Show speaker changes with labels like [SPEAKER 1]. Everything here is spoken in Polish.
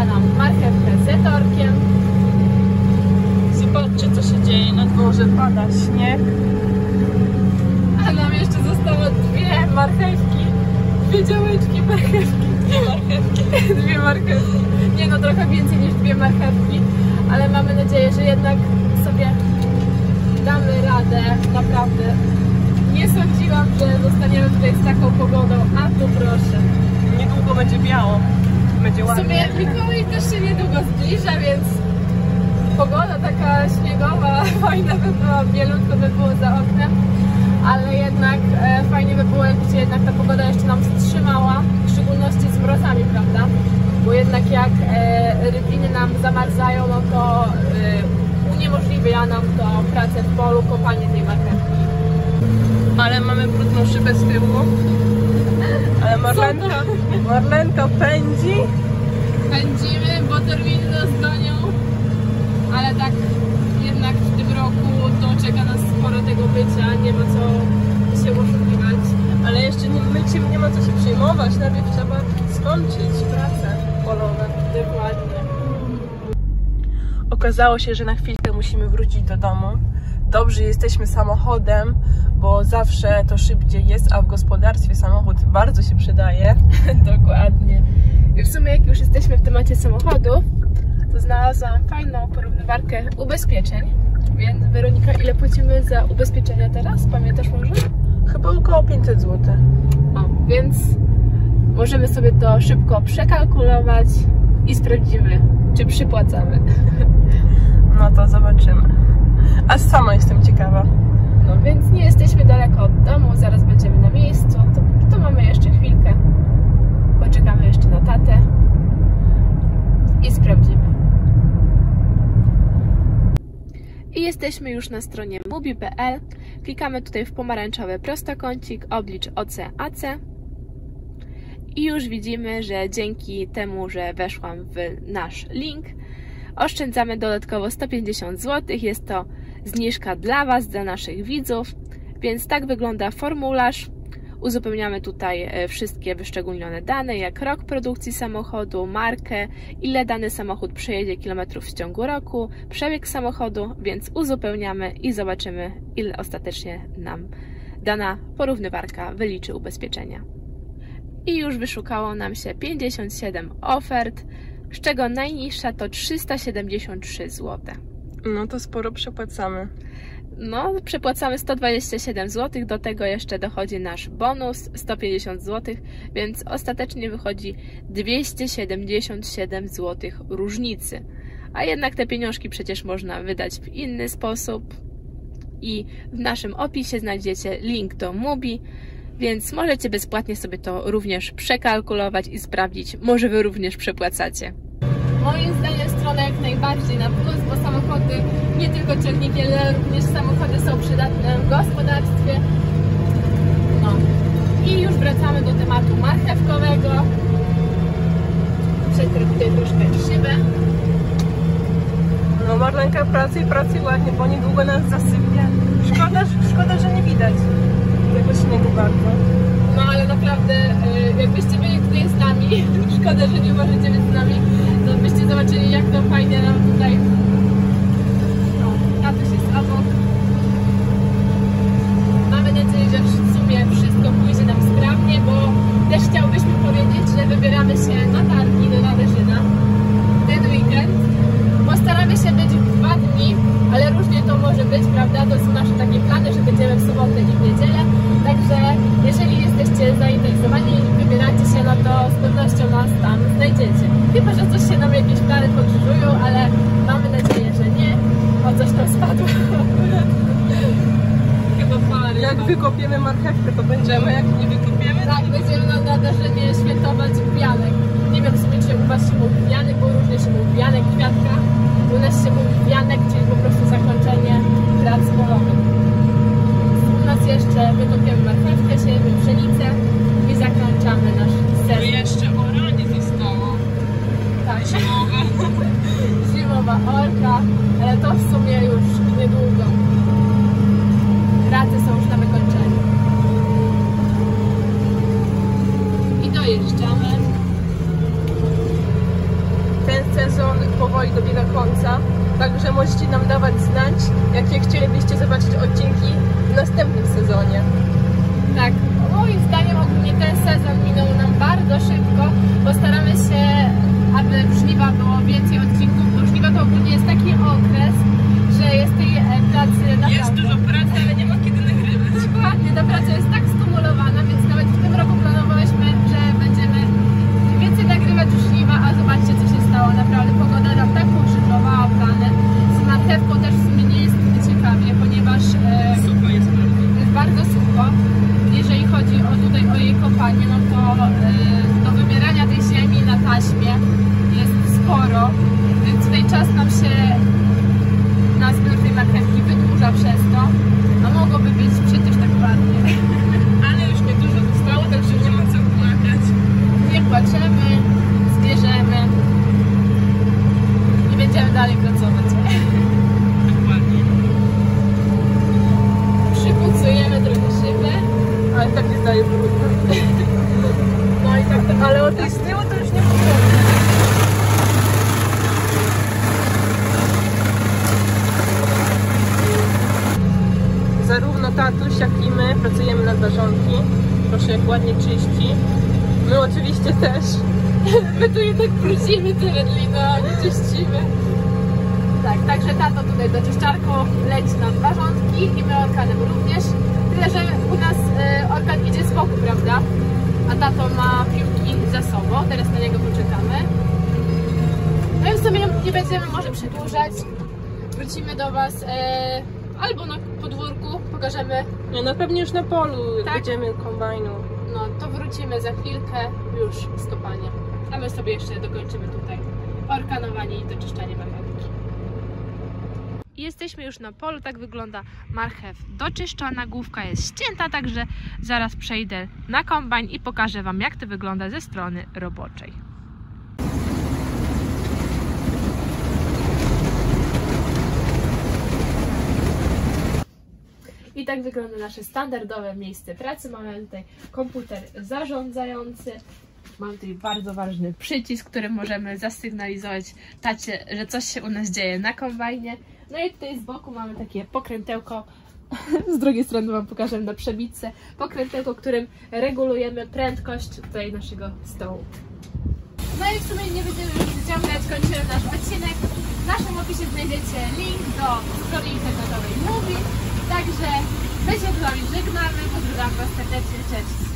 [SPEAKER 1] doczyszcza nam marchewkę z etorkiem.
[SPEAKER 2] Zobaczcie, co się dzieje na dworze. Pada śnieg.
[SPEAKER 1] A nam jeszcze zostało dwie marchewki. Dwie działeczki marchewki.
[SPEAKER 2] Dwie marchewki.
[SPEAKER 1] Dwie marchewki. Nie no, trochę więcej niż dwie marchewki, ale mamy nadzieję, że jednak sobie damy radę. Naprawdę. Nie sądziłam, że zostaniemy tutaj z taką pogodą, a tu proszę.
[SPEAKER 2] Niedługo będzie biało.
[SPEAKER 1] W sumie Mikołaj też się niedługo zbliża, więc pogoda taka śniegowa, fajna by była, bielutko by było za oknem, ale jednak e, fajnie by było, jakby się jednak ta pogoda jeszcze nam wstrzymała, w szczególności z mrozami, prawda? Bo jednak jak e, rybiny nam zamarzają, no to e, uniemożliwia nam to pracę w polu, kopanie tej marchewki.
[SPEAKER 2] Ale mamy brudną szybę z tyłu. Ale Marlenka, Marlenka pędzi.
[SPEAKER 1] Pędzimy, bo terminy nas gonią, ale tak jednak w tym roku to czeka nas sporo tego bycia, nie ma co się oszukiwać.
[SPEAKER 2] Ale jeszcze nie, myciem nie ma co się przejmować. Najpierw trzeba skończyć prace polowe.
[SPEAKER 1] Dokładnie.
[SPEAKER 2] Okazało się, że na chwilkę musimy wrócić do domu. Dobrze jesteśmy samochodem, bo zawsze to szybciej jest, a w gospodarstwie samochód bardzo się przydaje.
[SPEAKER 1] Dokładnie. I w sumie jak już jesteśmy w temacie samochodów, to znalazłam fajną porównywarkę ubezpieczeń. Więc Weronika, ile płacimy za ubezpieczenia teraz? Pamiętasz może?
[SPEAKER 2] Chyba około 500 zł.
[SPEAKER 1] O, więc możemy sobie to szybko przekalkulować i sprawdzimy, czy przypłacamy.
[SPEAKER 2] No to zobaczymy. A sama jestem ciekawa.
[SPEAKER 1] No więc nie jesteśmy daleko od domu, zaraz będziemy na miejscu, to, to mamy jeszcze chwilkę. Poczekamy jeszcze na tatę i sprawdzimy. I jesteśmy już na stronie mubi.pl. Klikamy tutaj w pomarańczowy prostokącik, oblicz OC AC. I już widzimy, że dzięki temu, że weszłam w nasz link, oszczędzamy dodatkowo 150 zł. Jest to zniżka dla Was, dla naszych widzów. Więc tak wygląda formularz. Uzupełniamy tutaj e, wszystkie wyszczególnione dane, jak rok produkcji samochodu, markę, ile dany samochód przejedzie kilometrów w ciągu roku, przebieg samochodu, więc uzupełniamy i zobaczymy, ile ostatecznie nam dana porównywarka wyliczy ubezpieczenia. I już wyszukało nam się 57 ofert, z czego najniższa to 373 zł.
[SPEAKER 2] No to sporo przepłacamy.
[SPEAKER 1] No, przepłacamy 127 zł, do tego jeszcze dochodzi nasz bonus 150 zł, więc ostatecznie wychodzi 277 zł różnicy. A jednak te pieniążki przecież można wydać w inny sposób. I w naszym opisie znajdziecie link do Mubi, więc możecie bezpłatnie sobie to również przekalkulować i sprawdzić, może Wy również przepłacacie. Moim zdaniem strona jak najbardziej na plus, bo samochody, nie tylko ciągniki, ale również samochody są przydatne w gospodarstwie. No. I już wracamy do tematu marchewkowego. Przetrę tutaj troszkę szybę.
[SPEAKER 2] No Marlenka pracy i pracy ładnie, bo niedługo nas zasypie. Szkoda, szkoda, że nie widać tego śniegu bardzo.
[SPEAKER 1] No ale naprawdę, y, jakbyście byli tutaj z nami, szkoda, że nie możecie być z nami, to byście zobaczyli jak to fajnie nam tutaj no, tatuś jest obok. Mamy nadzieję, że w sumie wszystko pójdzie nam sprawnie, bo też chciałbyśmy powiedzieć, że wybieramy się na targi do Naderzyna ten weekend. Postaramy się być w dwa dni, ale różnie to może być, prawda? To są nasze takie plany, że będziemy w sobotę i w niedzielę. Także jeżeli jesteście zainteresowani i wybieracie się, no to z pewnością nas tam znajdziecie. Chyba, że coś się nam jakieś plany pokrzyżują, ale mamy nadzieję, że nie. O, coś tam spadło. Chyba.
[SPEAKER 2] Jak wykopiemy marchewkę, to będziemy, jak nie wykopiemy,
[SPEAKER 1] Tak, będziemy na nadarzynie świętować wianek. Nie wiem w sumie, czy u Was się mówi wianek, bo różnie się mówi wianek, kwiatka. U nas się mówi wianek, czyli po prostu zakończenie prac polowych. U nas jeszcze wykopiemy marchewkę, siejemy pszenicę i zakończamy nasz sezon.
[SPEAKER 2] jeszcze oranie zostało.
[SPEAKER 1] Tak,
[SPEAKER 2] Zimowe.
[SPEAKER 1] zimowa orka, ale to w sumie już niedługo. Prace są już na wykończeniu. I dojeżdżamy.
[SPEAKER 2] powoli dobiega końca, możecie nam dawać znać, jakie chcielibyście zobaczyć odcinki w następnym sezonie.
[SPEAKER 1] Tak, moim zdaniem ogólnie ten sezon minął nam bardzo szybko, bo staramy się, aby w żniwa było więcej odcinków, bo żniwa to ogólnie jest taki okres, że jest tej e, pracy naprawdę.
[SPEAKER 2] pracy, ale nie ma kiedy nagrywać.
[SPEAKER 1] Dokładnie, ta praca jest tak stumulowana, więc nawet w tym roku planowałyśmy, że będziemy więcej nagrywać w żniwa, a zobaczcie co się stało. Naprawdę pogoda nam tak pokrzyczowała plany. Z marchewką też w sumie nie jest ciekawie, ponieważ e,
[SPEAKER 2] Sucho jest bardzo.
[SPEAKER 1] jest bardzo sucho. Jeżeli chodzi o tutaj o jej kopanie, no to y, do wybierania tej ziemi na taśmie jest sporo, więc tutaj czas nam się na zbiór tej marchewki wydłuża przez to. A mogłoby być przecież tak ładnie.
[SPEAKER 2] Ale już niedużo zostało, także nie ma co płakać.
[SPEAKER 1] Nie płaczemy, zbierzemy i będziemy dalej pracować.
[SPEAKER 2] Dokładnie.
[SPEAKER 1] Przypucujemy trochę szybę.
[SPEAKER 2] Ale tak dalej brudno. No i tak, ale od tej z to już nie wygląda. Zarówno tatuś, jak i my pracujemy nad ważonki. Proszę, jak ładnie czyści. My oczywiście też.
[SPEAKER 1] My tu i tak wrócimy tyle lina, nie czyścimy. Tak, także tato tutaj do czyszczarką leci nam warzątki i my orkanem również. Tyle, że u nas e, orkan idzie z boku, prawda? A tato ma piłki za sobą, teraz na niego poczekamy. No i w sumie nie będziemy może przedłużać. Wrócimy do Was e, albo na podwórku, pokażemy,
[SPEAKER 2] Nie, no pewnie już na polu, jak
[SPEAKER 1] Tak.
[SPEAKER 2] będziemy kombajnu.
[SPEAKER 1] no to wrócimy za chwilkę już z kopaniem. A my sobie jeszcze dokończymy tutaj orkanowanie i doczyszczanie marchewki. Jesteśmy już na polu, tak wygląda marchew doczyszczona, główka jest ścięta, także zaraz przejdę na kombajn i pokażę Wam jak to wygląda ze strony roboczej. I tak wygląda nasze standardowe miejsce pracy. Mamy tutaj komputer zarządzający. Mam tutaj bardzo ważny przycisk, którym możemy zasygnalizować tacie, że coś się u nas dzieje na kombajnie. No i tutaj z boku mamy takie pokrętełko. Z drugiej strony Wam pokażę na przebitce. Pokrętełko, którym regulujemy prędkość tutaj naszego stołu. No i w sumie nie będziemy już wyciągać, kończymy nasz odcinek. W naszym opisie znajdziecie link do strony internetowej Mówi. Także my się z Wami żegnamy, pozdrawiam Was serdecznie, cześć!